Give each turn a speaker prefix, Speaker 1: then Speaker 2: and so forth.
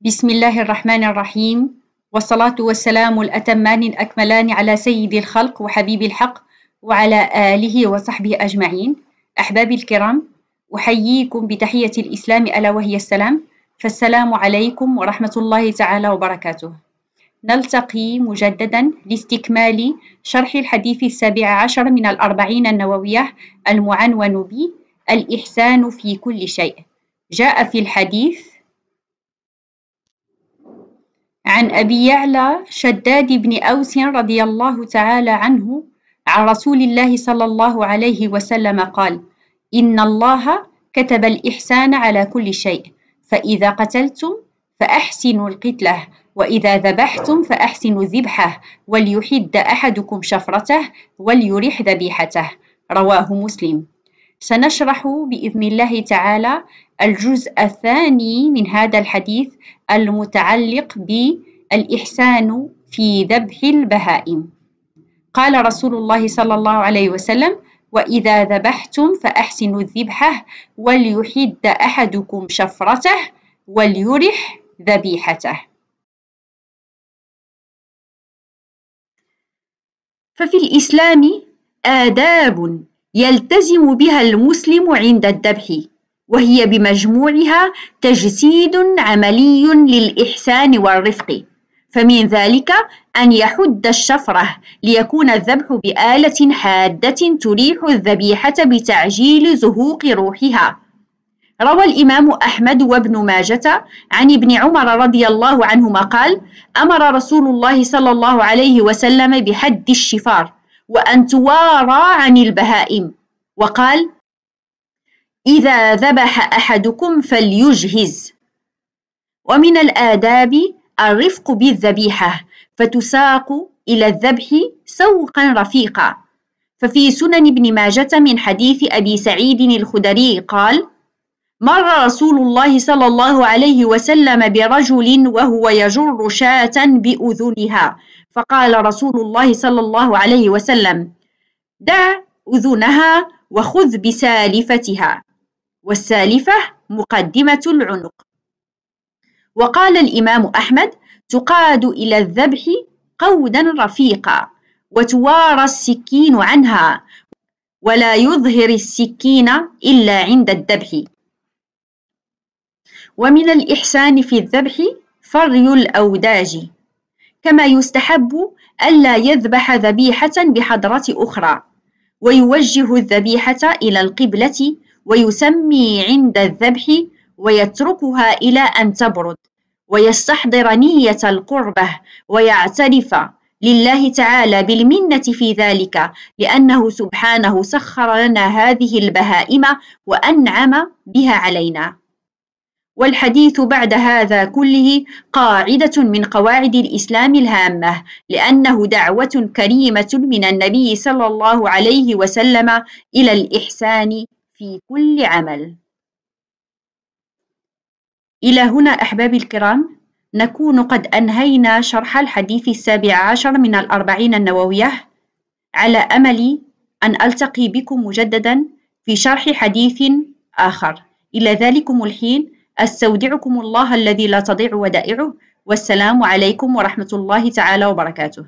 Speaker 1: بسم الله الرحمن الرحيم والصلاة والسلام الأتمان الأكملان على سيد الخلق وحبيب الحق وعلى آله وصحبه أجمعين أحبابي الكرام أحييكم بتحية الإسلام ألا وهي السلام فالسلام عليكم ورحمة الله تعالى وبركاته نلتقي مجددا لاستكمال شرح الحديث السابع عشر من الأربعين النووية المعنون ب الإحسان في كل شيء جاء في الحديث عن أبي يعلى شداد بن أوس رضي الله تعالى عنه عن رسول الله صلى الله عليه وسلم قال إن الله كتب الإحسان على كل شيء فإذا قتلتم فأحسنوا القتلة وإذا ذبحتم فأحسنوا الذبحة وليحد أحدكم شفرته وليرح ذبيحته. رواه مسلم. سنشرح بإذن الله تعالى الجزء الثاني من هذا الحديث المتعلق بالإحسان في ذبح البهائم. قال رسول الله صلى الله عليه وسلم وإذا ذبحتم فأحسنوا الذبحة وليحد أحدكم شفرته وليرح ذبيحته. ففي الإسلام آداب يلتزم بها المسلم عند الذبح وهي بمجموعها تجسيد عملي للإحسان والرفق. فمن ذلك أن يحد الشفرة ليكون الذبح بآلة حادة تريح الذبيحة بتعجيل زهوق روحها. روى الإمام أحمد وابن ماجة عن ابن عمر رضي الله عنهما قال أمر رسول الله صلى الله عليه وسلم بحد الشفار وأن توارى عن البهائم وقال إذا ذبح أحدكم فليجهز. ومن الآداب الرفق بالذبيحة فتساق إلى الذبح سوقا رفيقا. ففي سنن ابن ماجة من حديث أبي سعيد الخدري قال مر رسول الله صلى الله عليه وسلم برجل وهو يجر شاة بأذنها فقال رسول الله صلى الله عليه وسلم دع أذنها وخذ بسالفتها والسالفة مقدمة العنق. وقال الإمام أحمد تقاد إلى الذبح قودا رفيقا وتوارى السكين عنها ولا يظهر السكين إلا عند الذبح. ومن الإحسان في الذبح فري الأوداج كما يستحب ألا يذبح ذبيحة بحضرة أخرى ويوجه الذبيحة إلى القبلة ويسمي عند الذبح ويتركها إلى أن تبرد ويستحضر نية القربة ويعترف لله تعالى بالمنة في ذلك لأنه سبحانه سخر لنا هذه البهائم وأنعم بها علينا. والحديث بعد هذا كله قاعدة من قواعد الإسلام الهامة لأنه دعوة كريمة من النبي صلى الله عليه وسلم إلى الإحسان في كل عمل. إلى هنا أحبابي الكرام نكون قد أنهينا شرح الحديث السابع عشر من الأربعين النووية. على أمل أن ألتقي بكم مجددا في شرح حديث آخر. إلى ذلكم الحين أستودعكم الله الذي لا تضيع ودائعه. والسلام عليكم ورحمة الله تعالى وبركاته.